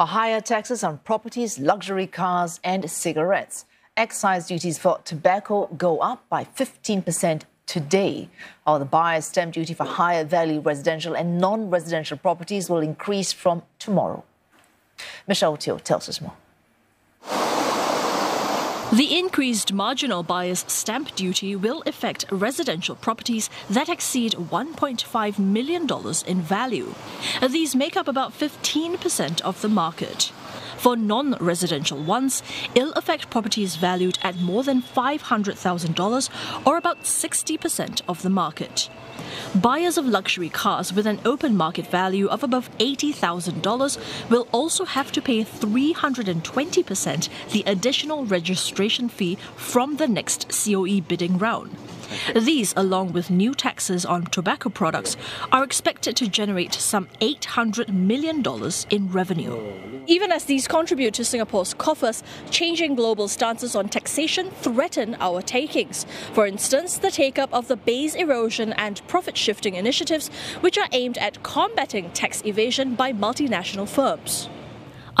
are higher taxes on properties, luxury cars, and cigarettes. Excise duties for tobacco go up by 15% today. While the buyer's stamp duty for higher value residential and non residential properties will increase from tomorrow. Michelle Teo tells us more. The increased marginal buyer's stamp duty will affect residential properties that exceed $1.5 million in value. These make up about 15% of the market. For non residential ones, it'll affect properties valued at more than $500,000 or about 60% of the market. Buyers of luxury cars with an open market value of above $80,000 will also have to pay 320% the additional registration fee from the next COE bidding round. These, along with new taxes on tobacco products, are expected to generate some $800 million in revenue. Even as these contribute to Singapore's coffers, changing global stances on taxation threaten our takings. For instance, the take up of the base erosion and profit shifting initiatives, which are aimed at combating tax evasion by multinational firms.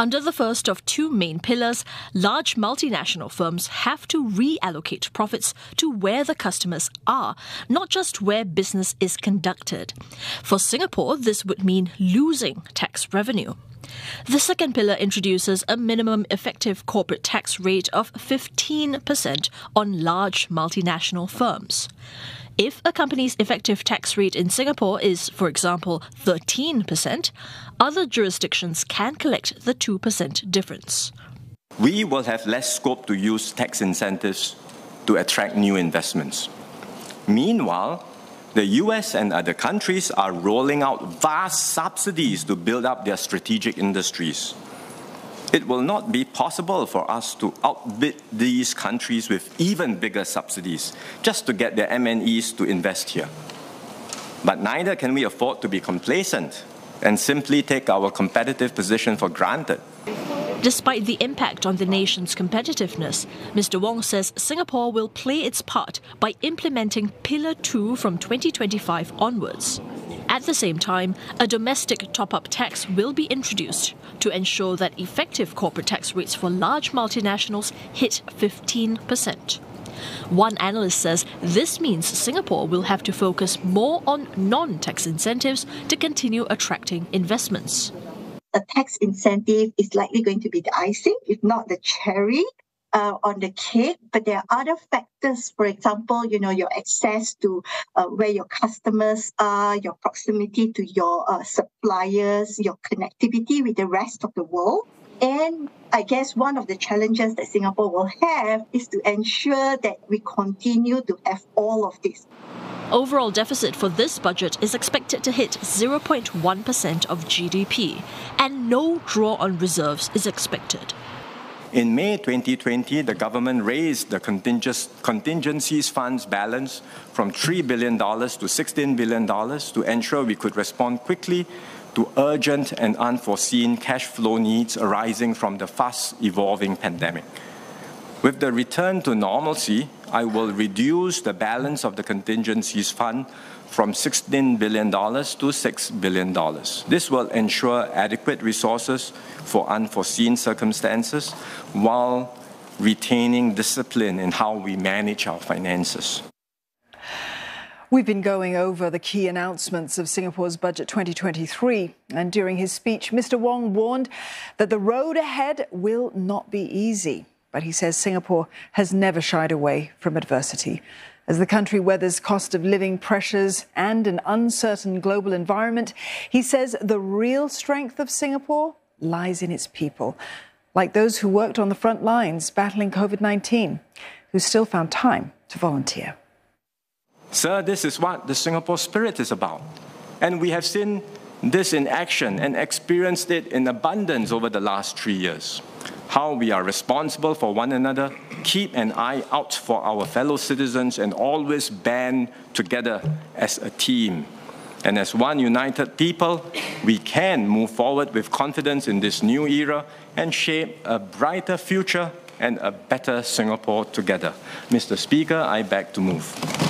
Under the first of two main pillars, large multinational firms have to reallocate profits to where the customers are, not just where business is conducted. For Singapore, this would mean losing tax revenue. The second pillar introduces a minimum effective corporate tax rate of 15% on large multinational firms. If a company's effective tax rate in Singapore is, for example, 13%, other jurisdictions can collect the 2% difference. We will have less scope to use tax incentives to attract new investments. Meanwhile, the US and other countries are rolling out vast subsidies to build up their strategic industries it will not be possible for us to outbid these countries with even bigger subsidies just to get their MNEs to invest here. But neither can we afford to be complacent and simply take our competitive position for granted. Despite the impact on the nation's competitiveness, Mr. Wong says Singapore will play its part by implementing Pillar 2 from 2025 onwards. At the same time, a domestic top up tax will be introduced to ensure that effective corporate tax rates for large multinationals hit 15%. One analyst says this means Singapore will have to focus more on non tax incentives to continue attracting investments. A tax incentive is likely going to be the icing, if not the cherry, uh, on the cake, but there are other factors. For example, you know, your access to uh, where your customers are, your proximity to your uh, suppliers, your connectivity with the rest of the world. And I guess one of the challenges that Singapore will have is to ensure that we continue to have all of this. Overall deficit for this budget is expected to hit 0.1% of GDP, and no draw on reserves is expected. In May 2020, the government raised the contingencies funds balance from $3 billion to $16 billion to ensure we could respond quickly to urgent and unforeseen cash flow needs arising from the fast evolving pandemic. With the return to normalcy, I will reduce the balance of the contingencies fund from $16 billion to $6 billion. This will ensure adequate resources for unforeseen circumstances while retaining discipline in how we manage our finances. We've been going over the key announcements of Singapore's Budget 2023, and during his speech, Mr. Wong warned that the road ahead will not be easy. But he says Singapore has never shied away from adversity. As the country weathers cost of living pressures and an uncertain global environment, he says the real strength of Singapore lies in its people, like those who worked on the front lines battling COVID 19, who still found time to volunteer. Sir, this is what the Singapore spirit is about. And we have seen this in action and experienced it in abundance over the last three years how we are responsible for one another, keep an eye out for our fellow citizens, and always band together as a team. And as one united people, we can move forward with confidence in this new era and shape a brighter future and a better Singapore together. Mr. Speaker, I beg to move.